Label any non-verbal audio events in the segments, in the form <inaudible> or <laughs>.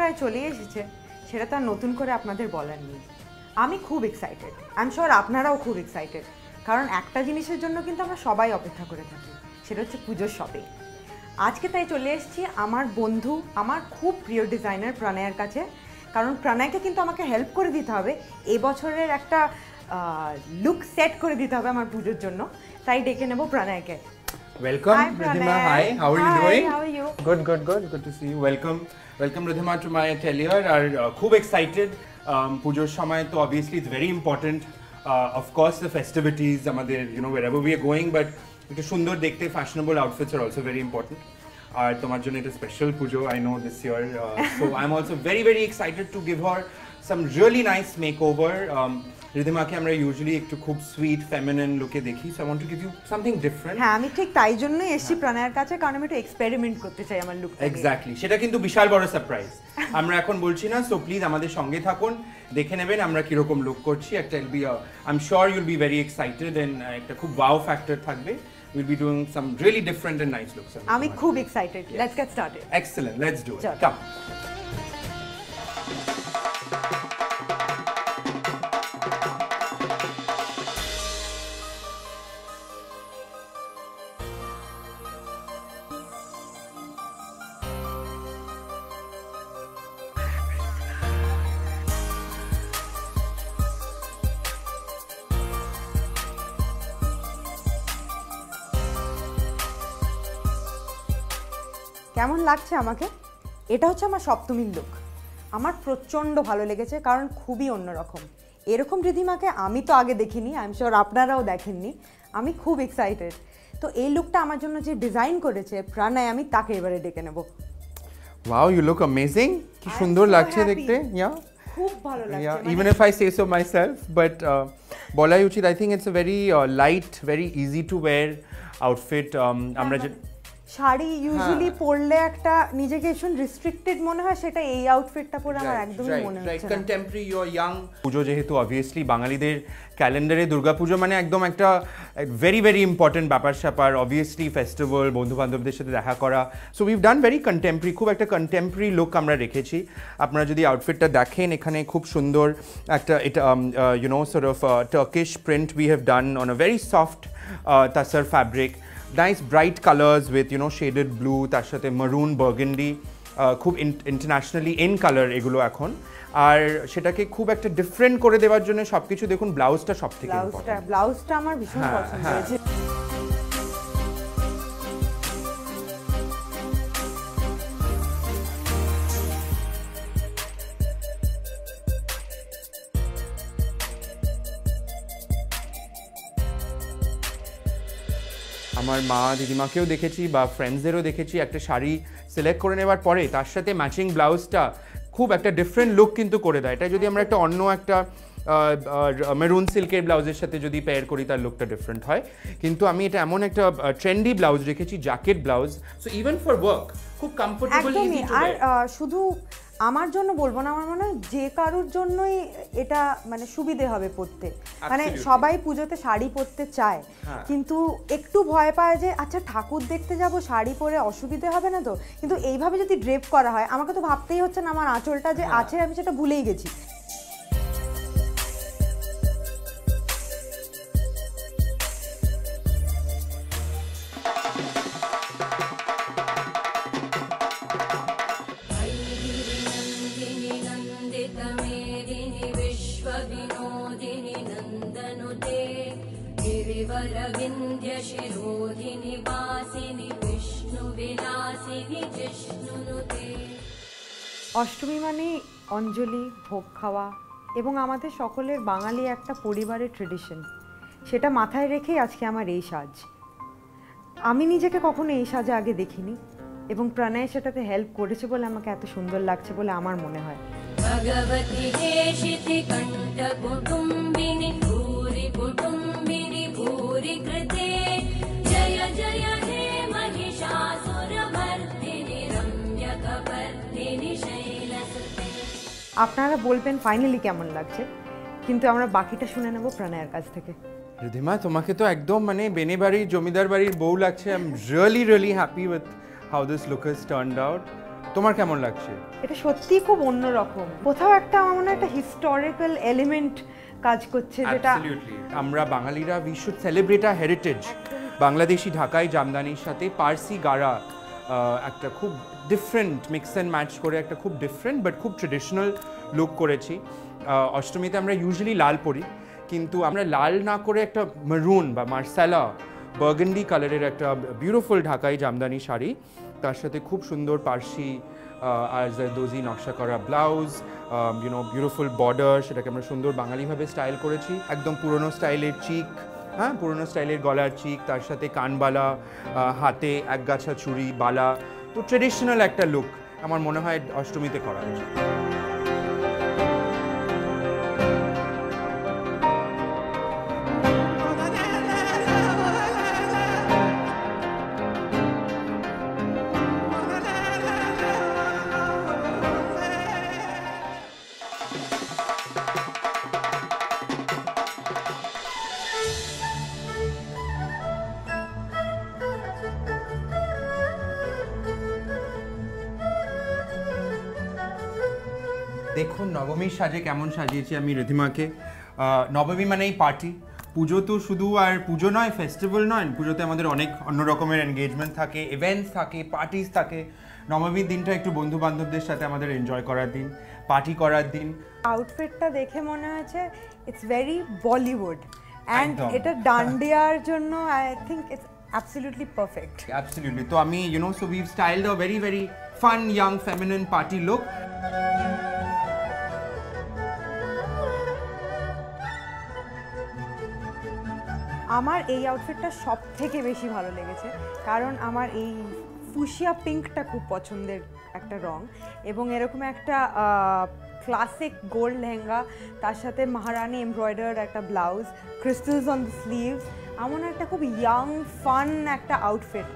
প্রায় চলে এসেছে। সেটা তো আর নতুন করে আপনাদের বলার নেই। আমি খুব এক্সাইটেড আই এম শিওর আপনারাও খুব এক্সাইটেড কারণ একটা জিনিসের জন্য কিন্তু আমরা সবাই অপেক্ষা করে থাকি। সেটা হচ্ছে পুজোর শপিং আজকে তাই চলে এসেছি আমার বন্ধু, আমার খুব প্রিয় ডিজাইনার প্রণয়ের কাছে। কারণ প্রণয়কে কিন্তু আমাকে হেল্প করে দিতে হবে। এবছরের একটা লুক সেট করে দিতে হবে আমার পুজোর জন্য। তাই ডেকে নেব প্রণয়কে। Welcome, Hi, Ridhima. Pranay. Hi, how are you Hi, doing? how are you? Good, good, good. Good to see you. Welcome, welcome, Ridhima, to my atelier. Are uh, খুব excited. Um, পুজোর সময় তো obviously it's very important. Uh, of course, the festivities, আমাদের, you know, wherever we are going, but একটু সুন্দর দেখতে fashionable outfits are also very important. আর তোমার জন্য এটা special Puja I know this year. Uh, so I'm also very, very excited to give her some really nice makeover. Um, রিধিমাকে আমরা usually একটু খুব sweet feminine লুকে দেখি so I want to give you something different হ্যাঁ আমি ঠিক তাই জন্যই এসেছি প্রণয়ের কাছে কারণ আমি একটু এক্সপেরিমেন্ট করতে চাই আমার লুক এক্স্যাক্টলি সেটা কিন্তু বিশাল বড় সারপ্রাইজ <laughs> আমরা এখন বলছি না সো প্লিজ আমাদের সঙ্গে থাকুন দেখে নেবেন আমরা কীরকম লুক করছি। একটা B I am sure you'll be very excited and একটা খুব ওয়াও ফ্যাক্টর থাকবে। Will be doing some really different and nice looks আমি খুব excited let's get started excellent let's do it. Come কেমন লাগছে আমাকে? এটা হচ্ছে আমার সপ্তমীর লুক আমার প্রচণ্ড ভালো লেগেছে কারণ খুবই অন্যরকম। এরকম রিধিমাকে আমি তো আগে দেখিনি আই এম শিওর আপনারাও দেখেননি। আমি খুব এক্সাইটেড তো এই লুকটা আমার জন্য যে ডিজাইন করেছে প্রাণায় আমি তাকে এবারে ডেকে নেব। ওয়াও ইউ লুক অ্যামেজিং কি সুন্দর লাগছে দেখতে। ইয়া খুব ভালো লাগছে মানে- even if I say so myself, but uh, বলাই উচিত I think it's uh, light, very easy to wear outfit. Um, আমরা যে শাড়ি ইউজুয়ালি হ্যাঁ। পরলে একটা নিজেকে ভীষণ রিস্ট্রিক্টেড মনে হয় সেটা এই আউটফিটটা পরে আমার একদমই মনে হচ্ছে কন্টেম্পোরারি ইউর ইয়াং পুজো যেহেতু অবভিয়াসলি বাঙালিদের ক্যালেন্ডারে দুর্গাপুজো মানে একদম একটা ভেরি ভেরি ইম্পর্টেন্ট ব্যাপার স্যাপার অবভিয়াসলি ফেস্টিভ্যাল বন্ধু বান্ধবদের সাথে দেখা করা। So we've done very contemporary খুব একটা কন্টেম্পোরারি লুক আমরা রেখেছি। আপনারা যদি আউটফিটটা দেখেন এখানে খুব সুন্দর একটা এটা you know sort of Turkish print we have done on a very soft tussar fabric nice bright colours with you know shaded blue তার সাথে maroon burgundy খুব ইন্টারন্যাশনালি ইন কালার এগুলো এখন। আর সেটাকে খুব একটা ডিফারেন্ট করে দেওয়ার জন্য সব কিছু দেখুন ব্লাউজটা সব থেকে ব্লাউজটা ব্লাউজটা আমার ভীষণ হ্যাঁ, পছন্দ হ্যাঁ। হয়েছে। আমার মা দিদিমাকেও দেখেছি বা ফ্রেন্ডসদেরও দেখেছি। একটা শাড়ি সিলেক্ট করে নেওয়ার পরে তার সাথে ম্যাচিং ব্লাউজটা খুব একটা ডিফারেন্ট লুক কিন্তু করে দেয়। এটা যদি আমরা একটা অন্য একটা মেরুন সিল্কের ব্লাউজের সাথে যদি পেয়ার করি তার লুকটা ডিফারেন্ট হয়। কিন্তু আমি এটা এমন একটা ট্রেন্ডি ব্লাউজ রেখেছি jacket blouse. So even for work খুব কমফোর্টেবল ইজি টু আর শুধু আমার জন্য বলব না আমার মনে হয় যে কারোর জন্যই এটা মানে সুবিধে হবে পড়তে মানে সবাই পুজোতে শাড়ি পরতে চায়। হ্যাঁ। কিন্তু একটু ভয় পায় যে আচ্ছা ঠাকুর দেখতে যাব শাড়ি পরে অসুবিধে হবে না তো? কিন্তু এইভাবে যদি ড্রেপ করা হয় আমাকে তো ভাবতেই হচ্ছে না আমার আঁচলটা যে হ্যাঁ। আছে আমি সেটা ভুলেই গেছি। गिरिवरविन्ध्यशिरोधिनि वासिनि विष्णुविलासिनि जिष्णुनुते অষ্টমী মানে অঞ্জলি ভোগ খাওয়া এবং আমাদের সকলের বাঙালি একটা পরিবারের ট্রেডিশন সেটা মাথায় রেখেই আজকে আমার এই সাজ আমি নিজেকে কখনো এই সাজে আগে দেখিনি এবং প্রণয় সেটাতে হেল্প করেছে বলে আমাকে এত সুন্দর লাগছে বলে আমার মনে হয় भगवति भूरि कृते जय जय हे महिषासुरमर्दिनि रम्यकपर्दिनि शैलसुते আপনারা বলবেন ফাইনালি কেমন লাগছে কিন্তু আমরা বাকিটা শুনে নেব প্রণয়ের কাছ থেকে রিধিমা তোমাকে তো একদম মানে বেনে বাড়ির জমিদার বাড়ির বউ লাগছে I am really really happy with how this look is turned out তোমার কেমন লাগছে? এটা সত্যি খুব অন্যরকম। কোথাও একটা আমার মনে হয় একটা হিস্টোরিক্যাল এলিমেন্ট কাজ করছে যেটা আমরা বাঙালিরা we should celebrate a heritage Bangladeshi ঢাকাই জামদানির সাথে পার্সি গাড়া একটা খুব ডিফারেন্ট মিক্স অ্যান্ড ম্যাচ করে একটা খুব ডিফারেন্ট বাট খুব ট্রেডিশনাল লুক করেছি। অষ্টমীতে আমরা ইউজুয়ালি লাল পরি কিন্তু আমরা লাল না করে একটা মারুন বা মার্সালা বার্গেন্ডি কালারের একটা বিউটিফুল ঢাকাই জামদানি শাড়ি তার সাথে খুব সুন্দর পার্সি আর দোজি নকশা করা ব্লাউজ ইউনো বিউটিফুল বর্ডার সেটাকে আমরা সুন্দর বাঙালিভাবে স্টাইল করেছি। একদম পুরনো স্টাইলের চিক হ্যাঁ পুরনো স্টাইলের গলার চিক তার সাথে কানবালা হাতে একগাছা ছুরি বালা, তো ট্রেডিশনাল একটা লুক আমার মনে হয় অষ্টমীতে করা উচিত। দেখুন নবমীর সাজে কেমন সাজিয়েছি আমি রিধিমাকে নবমী মানেই পার্টি পুজো তো শুধু আর পুজো নয় ফেস্টিভ্যাল নয় পুজোতে আমাদের অনেক অন্য রকমের এনগেজমেন্ট থাকে ইভেন্টস থাকে পার্টিস থাকে। নবমীর দিনটা একটু বন্ধু বান্ধবদের সাথে আমাদের এনজয় করার দিন পার্টি করার দিন। আউটফিটটা দেখে মনে হয়েছে ইটস ভেরি বলিউড অ্যান্ড। এটা ডান্ডিয়ার জন্য I think it's absolutely perfect absolutely তো আমি you know so we've styled a very very fun young feminine party look আমার এই আউটফিটটা সব থেকে বেশি ভালো লেগেছে। কারণ আমার এই ফুসিয়া পিঙ্কটা খুব পছন্দের একটা রং এবং এরকম একটা ক্লাসিক গোল্ড লেহেঙ্গা, তার সাথে মহারানি এমব্রয়ডার একটা blouse crystals on the sleeves এমন একটা খুব ইয়াং ফান একটা আউটফিট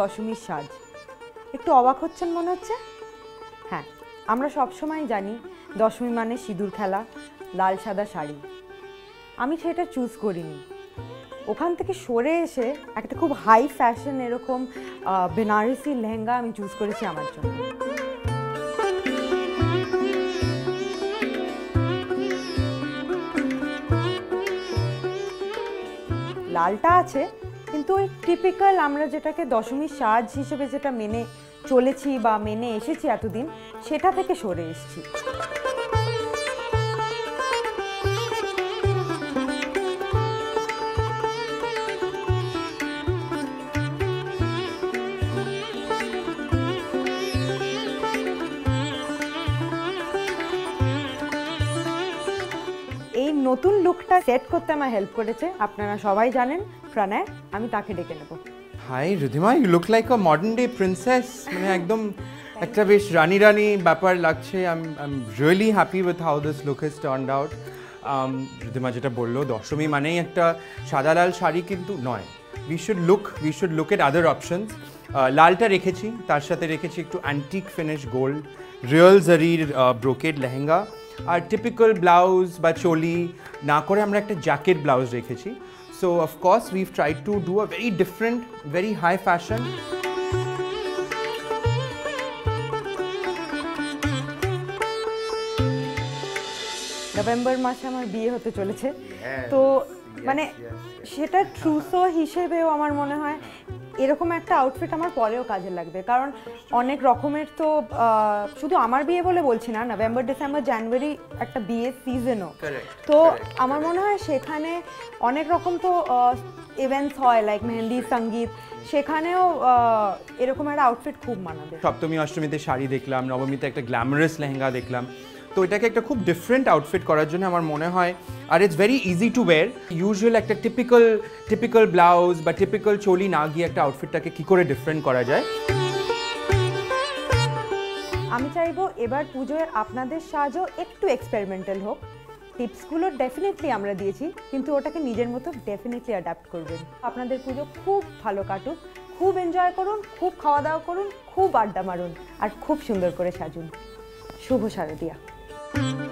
দশমীর সাজ। একটু অবাক হচ্ছেন মনে হচ্ছে? হ্যাঁ আমরা সবসময় জানি দশমী মানে সিঁদুর খেলা, লাল সাদা শাড়ি। আমি সেটা চুজ করিনি। ওখান থেকে সরে এসে একটা খুব হাই ফ্যাশন এরকম বেনারসি লেহেঙ্গা আমি চুজ করেছি আমার জন্য। লালটা আছে কিন্তু ওই টিপিক্যাল আমরা যেটাকে দশমীর সাজ হিসেবে যেটা মেনে চলেছি বা মেনে এসেছি এতদিন, সেটা থেকে সরে এসেছি। নতুন লুকটা সেট করতে আমার হেল্প করেছে, আপনারা সবাই জানেন। প্রণয়, আমি তাকে ডেকে নেব। Hi Ridhima you look like a modern day princess মানে একদম একটা বেশ রানী রানী ব্যাপার লাগছে। I am really happy with how this look is turn out Ridhima যেটা বলল, দশমী মানেই একটা সাদা লাল শাড়ি কিন্তু নয়। We should look we should look at other options লালটা রেখেছি, তার সাথে রেখেছি একটু অ্যান্টিক ফিনিশ গোল্ড রিয়েল জারির ব্রোকেড লেহেঙ্গা। আর টিপিক্যাল ব্লাউজ বা চলি, না করে আমরা একটা জ্যাকেট ব্লাউজ রেখেছি। So of course we've tried to do a very different, very high fashion. November মাসে আমার বিয়ে হতে চলেছে তো মানে সেটা ট্রুসো হিসেবেও আমার মনে হয় এরকম একটা আউটফিট আমার পরেও কাজে লাগবে। কারণ অনেক রকমের তো শুধু আমার বিয়ে বলে বলছি না নভেম্বর ডিসেম্বর জানুয়ারি একটা বিয়ের সিজনও তো আমার মনে হয় সেখানে অনেক রকম তো ইভেন্টস হয় লাইক মেহেন্দি সংগীত। সেখানেও এরকম একটা আউটফিট খুব মানাবে। সপ্তমী অষ্টমীতে শাড়ি দেখলাম নবমীতে একটা গ্ল্যামারাস লেহেঙ্গা দেখলাম। তো এটাকে একটা খুব ডিফারেন্ট আউটফিট করার জন্য আমার মনে হয়, আর it's very easy to wear usual একটা টিপিক্যাল টিপিক্যাল ব্লাউজ বা টিপিক্যাল চলি না গিয়ে একটা আউটফিটটাকে কী করে ডিফারেন্ট করা যায়? আমি চাইব এবার পুজোয় আপনাদের সাহায্য একটু এক্সপেরিমেন্টাল হোক। টিপসগুলো ডেফিনেটলি আমরা দিয়েছি, কিন্তু ওটাকে নিজের মতো ডেফিনেটলি অ্যাডাপ্ট করবেন। আপনাদের পুজো খুব ভালো কাটুক, খুব এনজয় করুন, খুব খাওয়া দাওয়া করুন, খুব আড্ডা মারুন, আর খুব সুন্দর করে সাজুন। শুভ শারদিয়া। Mm-hmm.